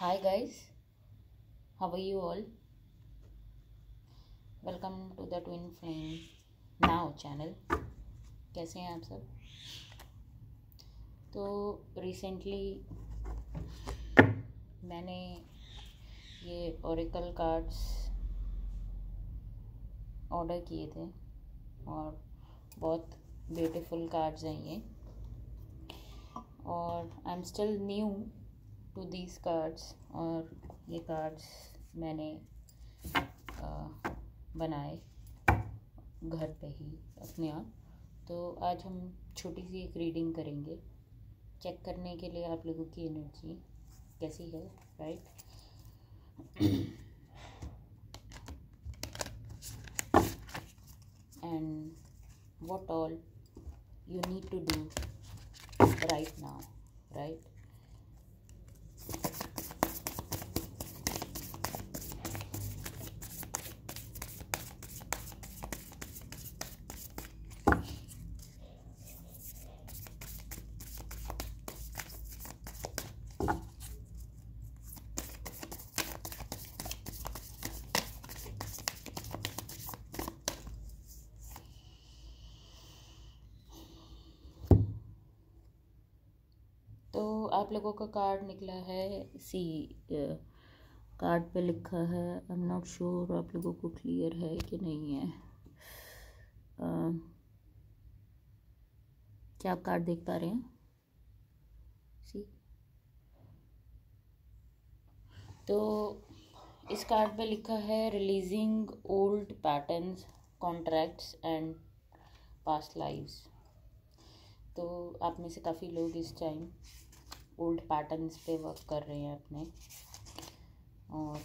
Hi guys, how are you all? Welcome to the twin flame now channel कैसे हैं आप सब? तो रिसेंटली मैंने ये ओरिकल कार्ड्स ऑर्डर किए थे और बहुत ब्यूटीफुल कार्ड्स हैं ये। और I am still new to these cards और ये कार्ड्स मैंने बनाए घर पे ही अपने आप। तो आज हम छोटी सी एक रीडिंग करेंगे। चेक करने के लिए आप लोगों की एनर्जी कैसी है right and what all you need to do right now, right तो आप लोगों का कार्ड निकला है सी कार्ड पे लिखा है आई एम नॉट श्योर आप लोगों को क्लियर है कि नहीं है। आ, क्या आप कार्ड देख पा रहे हैं? सी। तो इस कार्ड पे लिखा है releasing old patterns contracts and past lives तो आप में से काफ़ी लोग इस टाइम ओल्ड पैटर्न्स पे वर्क कर रहे हैं अपने। और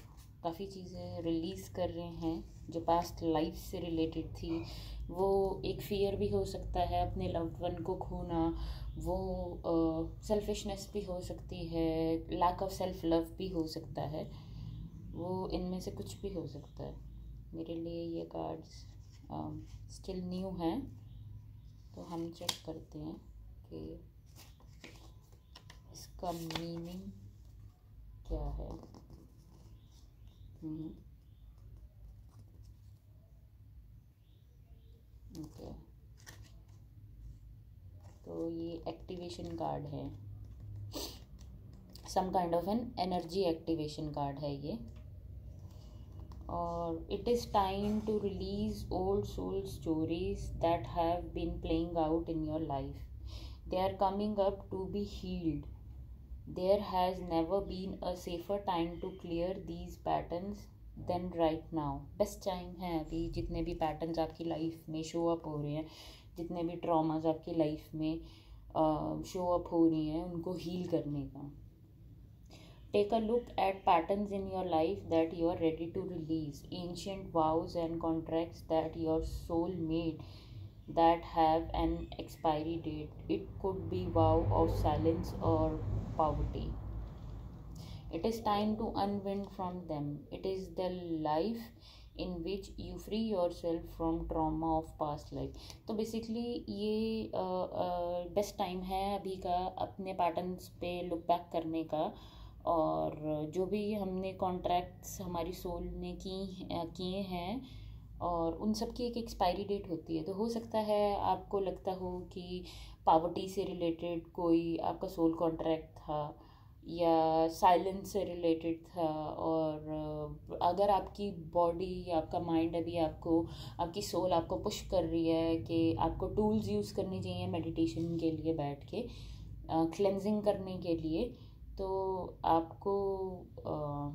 काफ़ी चीज़ें रिलीज़ कर रहे हैं जो पास्ट लाइफ से रिलेटेड थी। वो एक फियर भी हो सकता है अपने लव्ड वन को खोना। वो सेल्फिशनेस uh, भी हो सकती है लैक ऑफ़ सेल्फ लव भी हो सकता है। वो इनमें से कुछ भी हो सकता है। मेरे लिए ये कार्ड्स स्टिल न्यू हैं। तो हम चेक करते हैं कि इसका मीनिंग क्या है? ओके तो ये एक्टिवेशन कार्ड है। Some kind of an energy activation card है ये। और it is time to release old soul stories that have been playing out in your life they are coming up to be healed there has never been a safer time to clear these patterns then right now best time है अभी जितने भी patterns आपकी life में show up हो रहे हैं जितने भी ट्रॉमाज आपकी लाइफ में शो अप हो रही हैं उनको हील करने का Take a look at patterns in your life that you are ready to release, ancient vows and contracts that your soul made that have an expiry date. It could be vow of silence or poverty. It is time to unwind from them. It is the life in which you free yourself from trauma of past life. तो basically ये best time है अभी का अपने patterns पे look back करने का और जो भी हमने कॉन्ट्रैक्ट्स हमारी सोल ने की किए हैं और उन सब की एक एक्सपायरी डेट होती है। तो हो सकता है आपको लगता हो कि पावर्टी से रिलेटेड कोई आपका सोल कॉन्ट्रैक्ट था या साइलेंस से रिलेटेड था और अगर आपकी बॉडी आपका माइंड अभी आपको आपकी सोल आपको पुश कर रही है कि आपको टूल्स यूज़ करनी चाहिए मेडिटेशन के लिए बैठ के क्लेंजिंग करने के लिए तो आपको आ,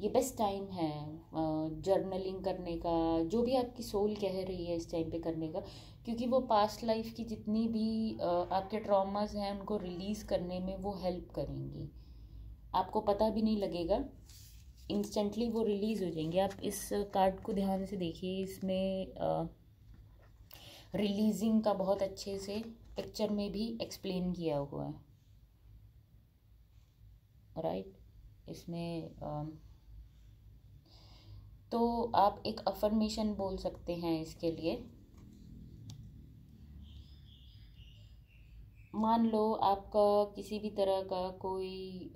ये बेस्ट टाइम है जर्नलिंग करने का, जो भी आपकी सोल कह रही है इस टाइम पे करने का, क्योंकि वो पास्ट लाइफ की जितनी भी आपके ट्रॉमास हैं उनको रिलीज़ करने में वो हेल्प करेंगी। आपको पता भी नहीं लगेगा इंस्टेंटली वो रिलीज़ हो जाएँगे। आप इस कार्ड को ध्यान से देखिए, इसमें रिलीजिंग का बहुत अच्छे से पिक्चर में भी एक्सप्लेन किया हुआ है। Right right? इसमें तो आप एक अफर्मेशन बोल सकते हैं इसके लिए। मान लो आपका किसी भी तरह का कोई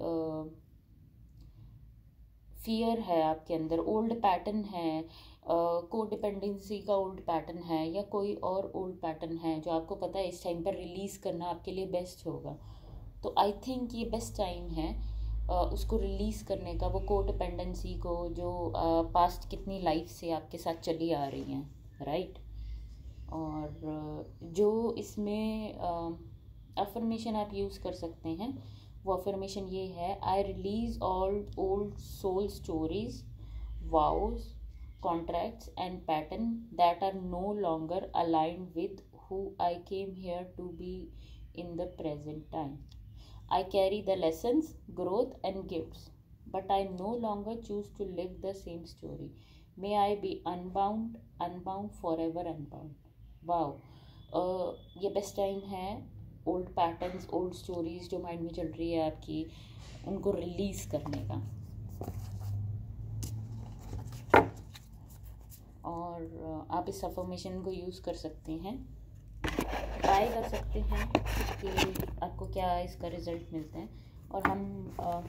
फियर है आपके अंदर ओल्ड पैटर्न है को डिपेंडेंसी का ओल्ड पैटर्न है या कोई और ओल्ड पैटर्न है जो आपको पता है इस टाइम पर रिलीज़ करना आपके लिए बेस्ट होगा। तो आई थिंक ये बेस्ट टाइम है। उसको रिलीज़ करने का, वो को डिपेंडेंसी को, जो पास्ट कितनी लाइफ से आपके साथ चली आ रही हैं राइट और जो इसमें अफर्मेशन आप यूज़ कर सकते हैं, वो अफर्मेशन ये है I release all old soul stories vows contracts and pattern that are no longer aligned with who I came here to be in the present time I carry the lessons growth and gifts but I no longer choose to live the same story. May I be unbound, unbound, forever unbound. Wow uh, ये best time है old patterns old stories जो mind में चल रही है आपकी उनको release करने का और आप इस अफर्मेशन को यूज़ कर सकते हैं ट्राई कर सकते हैं कि आपको क्या इसका रिज़ल्ट मिलता है? और हम आ,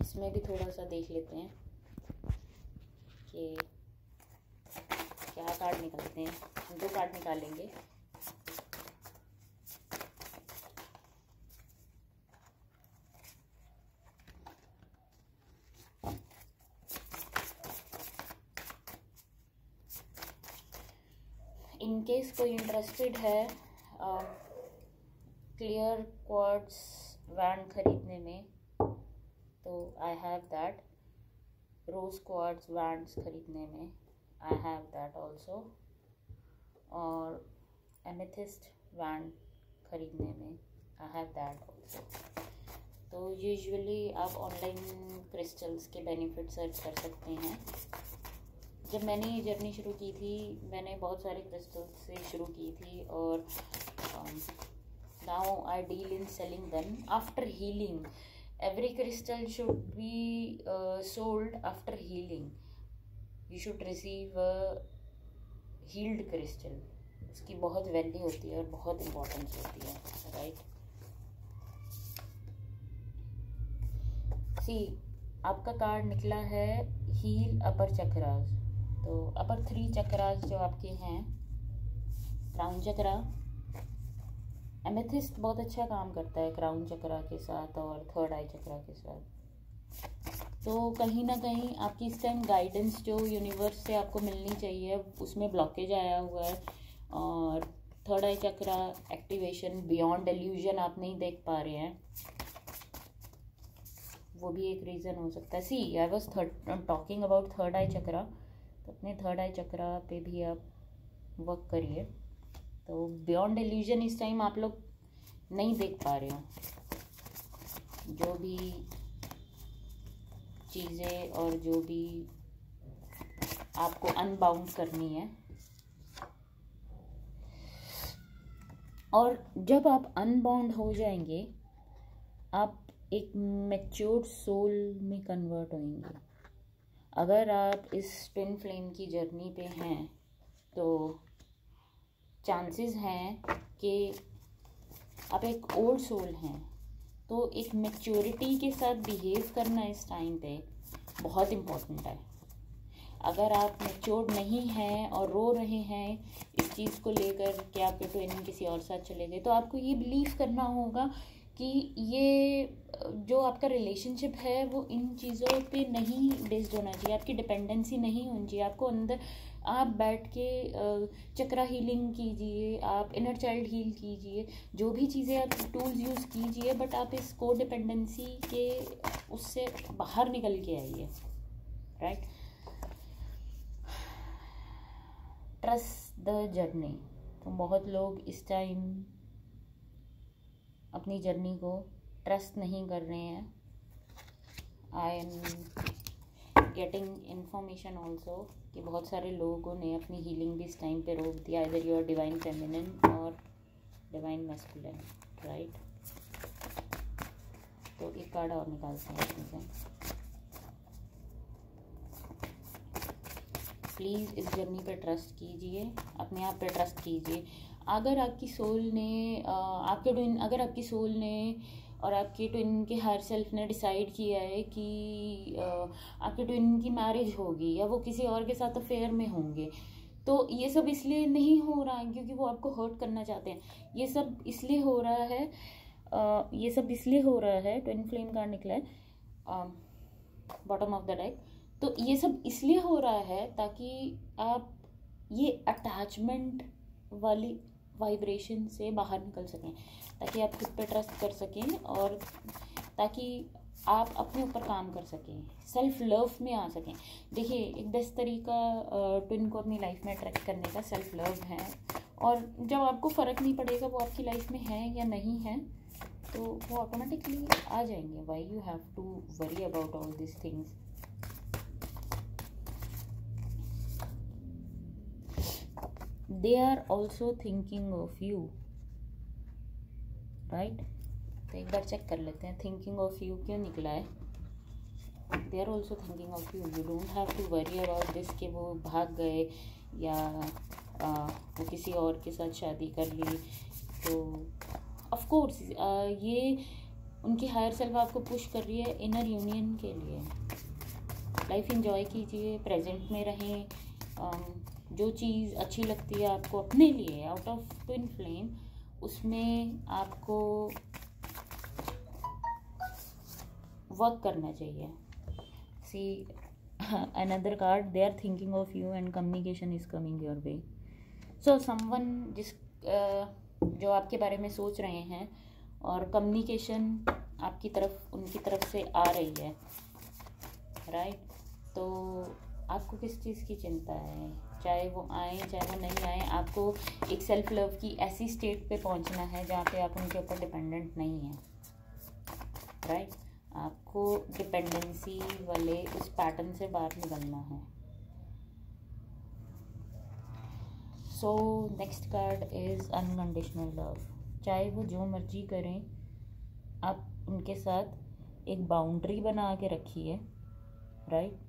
इसमें भी थोड़ा सा देख लेते हैं कि क्या कार्ड निकालते हैं। हम दो कार्ड निकालेंगे केस कोई इंटरेस्टेड है क्लियर क्वार्ट्स वैन ख़रीदने में तो I have that rose quartz wands ख़रीदने में आई हैव दैट ऑल्सो और एमेथिस्ट वैंड ख़रीदने में आई हैव दैट ऑल्सो तो यूजुअली आप ऑनलाइन क्रिस्टल्स के बेनिफिट सर्च कर सकते हैं। जब मैंने ये जर्नी शुरू की थी, मैंने बहुत सारे क्रिस्टल से शुरू की थी और now I deal in selling them after healing every crystal should be sold after healing you should receive healed crystal उसकी बहुत वैल्यू होती है और बहुत इम्पोर्टेंस होती है राइट सी आपका कार्ड निकला है heal upper chakras upper three chakras जो आपके हैं क्राउन चक्रा। एमेथिस्ट बहुत अच्छा काम करता है क्राउन चक्रा के साथ और थर्ड आई चक्रा के साथ। तो कहीं ना कहीं आपकी इस टाइम गाइडेंस जो यूनिवर्स से आपको मिलनी चाहिए, उसमें ब्लॉकेज आया हुआ है और third eye chakra activation beyond illusion आप नहीं देख पा रहे हैं। वो भी एक रीज़न हो सकता है। See I was third talking about third eye chakra. तो अपने थर्ड आई चक्रा पे भी आप वर्क करिए। तो बियॉन्ड एल्यूजन इस टाइम आप लोग नहीं देख पा रहे हो। जो भी चीज़ें और जो भी आपको अनबाउंड करनी है। और जब आप अनबाउंड हो जाएँगे, आप एक मैच्योर्ड सोल में कन्वर्ट होंगे अगर आप इस ट्विन फ्लेम की जर्नी पे हैं तो चांसेस हैं कि आप एक ओल्ड सोल हैं। तो एक मेच्योरिटी के साथ बिहेव करना इस टाइम पे बहुत इम्पोर्टेंट है। अगर आप मेच्योर्ड नहीं हैं और रो रहे हैं, इस चीज़ को लेकर कि आपके ट्विन किसी और साथ चले गए तो आपको ये बिलीव करना होगा कि ये, जो आपका रिलेशनशिप है, वो इन चीज़ों पे नहीं बेस्ड होना चाहिए। आपकी डिपेंडेंसी नहीं होनी चाहिए। आपको अंदर, आप बैठ के चक्रा हीलिंग कीजिए, आप इनर चाइल्ड हील कीजिए, जो भी चीज़ें आप टूल्स यूज़ कीजिए बट आप इस को डिपेंडेंसी के, उससे बाहर निकल के आइए। राइट ट्रस्ट द जर्नी तो बहुत लोग इस टाइम अपनी जर्नी को ट्रस्ट नहीं कर रहे हैं। I am getting information also कि बहुत सारे लोगों ने अपनी हीलिंग भी इस टाइम पे रोक दिया। इधर योर डिवाइन फेमिनिन और डिवाइन मेस्कुलिन राइट तो एक कार्ड और निकालते हैं से। प्लीज़ इस जर्नी पे ट्रस्ट कीजिए। अपने आप पे ट्रस्ट कीजिए। अगर आपकी सोल ने आपके ट्विन अगर आपकी सोल ने और आपके ट्विन के हर सेल्फ ने डिसाइड किया है कि आपके ट्विन की मैरिज होगी या वो किसी और के साथ अफेयर में होंगे तो ये सब इसलिए नहीं हो रहा है क्योंकि वो आपको हर्ट करना चाहते हैं। ये सब इसलिए हो रहा है ये सब इसलिए हो रहा है ट्विन फ्लेम कार्ड निकला है बॉटम ऑफ़ द डेक तो ये सब इसलिए हो रहा है ताकि आप ये अटैचमेंट वाली वाइब्रेशन से बाहर निकल सकें, ताकि आप खुद पे ट्रस्ट कर सकें और ताकि आप अपने ऊपर काम कर सकें सेल्फ लव में आ सकें। देखिए, एक बेस्ट तरीका ट्विन को अपनी लाइफ में अट्रैक्ट करने का सेल्फ लव है और जब आपको फ़र्क नहीं पड़ेगा वो आपकी लाइफ में है या नहीं है तो वो ऑटोमेटिकली आ जाएँगे। Why you have to worry about all this things they are also thinking of you right? तो एक बार चेक कर लेते हैं थिंकिंग ऑफ़ यू क्यों निकला है? They are also thinking of you you don't have to worry about this कि वो भाग गए या आ, वो किसी और के साथ शादी कर ली। तो ऑफ़ कोर्स ये उनकी हायर सेल्फ आपको पुश कर रही है इनर यूनियन के लिए। लाइफ इंजॉय कीजिए प्रेजेंट में रहें जो चीज़ अच्छी लगती है आपको अपने लिए आउट ऑफ़ ट्विन फ्लेम उसमें आपको वर्क करना चाहिए। See another card they are thinking of you and communication is coming your way so someone जिस जो आपके बारे में सोच रहे हैं और कम्युनिकेशन आपकी तरफ़, उनकी तरफ़ से आ रही है राइट right? तो आपको किस चीज़ की चिंता है? चाहे वो आए, चाहे वो नहीं आए, आपको एक सेल्फ लव की ऐसी स्टेट पे पहुँचना है जहाँ पे आप उनके ऊपर डिपेंडेंट नहीं हैं। Right right? आपको डिपेंडेंसी वाले उस पैटर्न से बाहर निकलना है। So next card is unconditional love चाहे वो जो मर्ज़ी करें, आप उनके साथ एक बाउंड्री बना के रखिए। राइट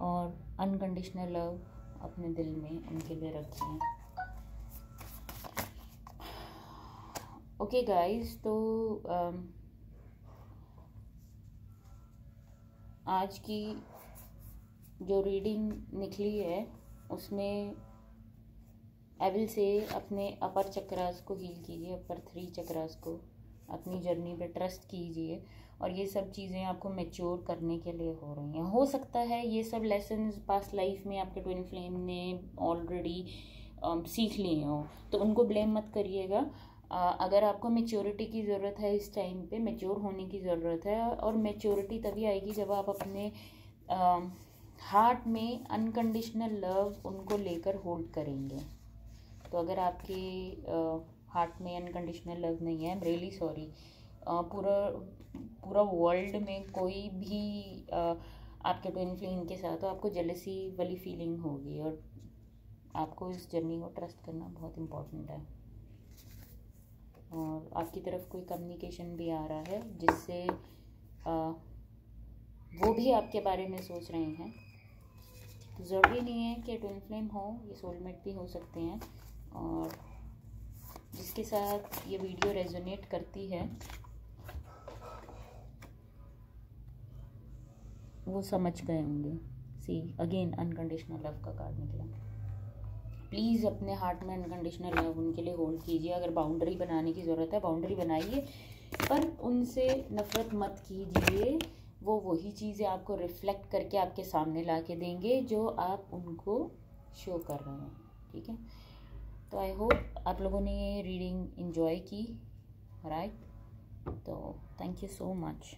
और अनकंडीशनल लव अपने दिल में उनके लिए रखें। ओके गाइस तो um, आज की जो रीडिंग निकली है उसमें एविल से अपने अपर चक्रास को हील कीजिए अपर थ्री चक्रास को अपनी जर्नी पे ट्रस्ट कीजिए। और ये सब चीज़ें आपको मेच्योर करने के लिए हो रही हैं। हो सकता है ये सब लेसन पास लाइफ में आपके ट्विन फ्लेम ने ऑलरेडी सीख लिए हों। तो उनको ब्लेम मत करिएगा। अगर आपको मेच्योरिटी की ज़रूरत है इस टाइम पे मेच्योर होने की ज़रूरत है और मेच्योरिटी तभी आएगी जब आप अपने हार्ट में अनकंडीशनल लव उनको लेकर होल्ड करेंगे। तो अगर आपके हार्ट में अनकंडीशनल लव नहीं है रियली सॉरी पूरा पूरा वर्ल्ड में कोई भी आपके ट्विन फ्लेम के साथ हो, आपको जेलसी वाली फीलिंग होगी और आपको इस जर्नी को ट्रस्ट करना बहुत इम्पोर्टेंट है। और आपकी तरफ़ कोई कम्युनिकेशन भी आ रहा है, जिससे वो भी आपके बारे में सोच रहे हैं। तो ज़रूरी नहीं है कि ट्विन फ्लेम हो, ये सोलमेट भी हो सकते हैं। और जिसके साथ ये वीडियो रेजोनेट करती है वो समझ गए होंगे। सी अगेन अनकंडीशनल लव का कार्ड निकला। प्लीज़ अपने हार्ट में अनकंडीशनल लव उनके लिए होल्ड कीजिए। अगर बाउंड्री बनाने की ज़रूरत है बाउंड्री बनाइए। पर उनसे नफ़रत मत कीजिए। वो वही चीज़ें आपको रिफ्लेक्ट करके आपके सामने ला के देंगे, जो आप उनको शो कर रहे हैं। ठीक है? तो आई होप आप लोगों ने ये रीडिंग इन्जॉय की। राइट तो थैंक यू सो मच